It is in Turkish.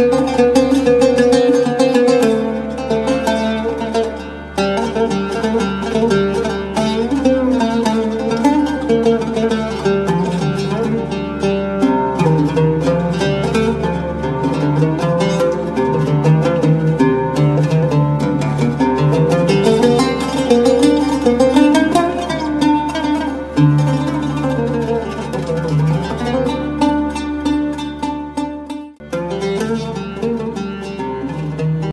Müzik